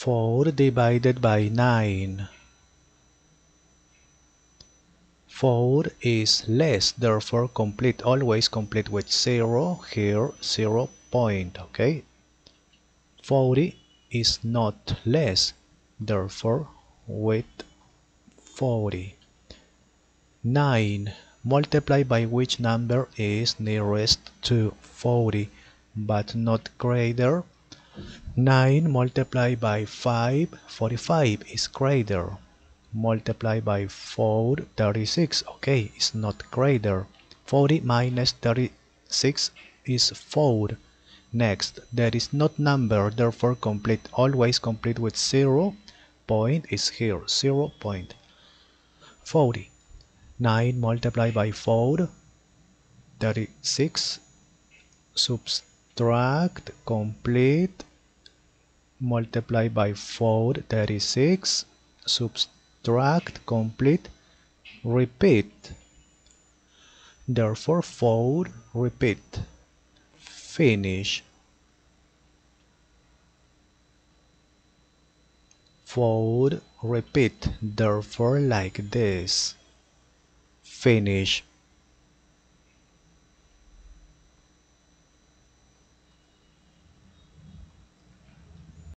4 divided by 9. 4 is less, therefore complete, always complete with 0, here 0 point, okay? 40 is not less, therefore with 40. 9 multiply by which number is nearest to 40 but not greater 9 multiplied by 5 45 is greater. Multiply by 4 36 okay it's not greater. 40 minus 36 is 4 next there is not number therefore complete always complete with 0 point is here zero 0 point. 40 9 multiplied by 4 36 subtract complete multiply by 4 36 subtract complete repeat. Therefore 4 repeat. Finish. 4 repeat. Therefore like this. Finish